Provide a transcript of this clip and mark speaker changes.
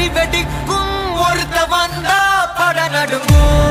Speaker 1: அடி வெடிக்கும் ஒருத்த வந்தா பட நடுங்கும்